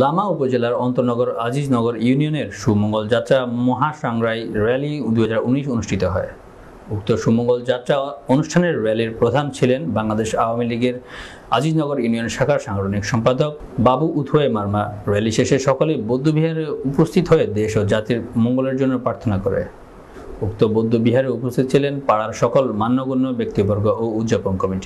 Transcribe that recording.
লামা উপজেলার অন্তনগর আজিজনগর ইউনিয়নের সুমঙ্গল যাত্রা মহাসাংরাই র্যালি দু হাজার উনিশ অনুষ্ঠিত হয়। উক্ত সুমঙ্গল যাত্রা অনুষ্ঠানের র্যালির প্রধান ছিলেন বাংলাদেশ আওয়ামী লীগের আজিজনগর ইউনিয়ন শাখার সাংগঠনিক সম্পাদক বাবু উথোয়ে মার্মা। র্যালি শেষে সকলে বৌদ্ধবিহারে উপস্থিত হয়ে দেশ ও জাতির মঙ্গলের জন্য প্রার্থনা করে। উক্ত বৌদ্ধবিহারে উপস্থিত ছিলেন পাড়ার সকল মান্যগণ্য ব্যক্তিবর্গ ও উদযাপন কমিটি।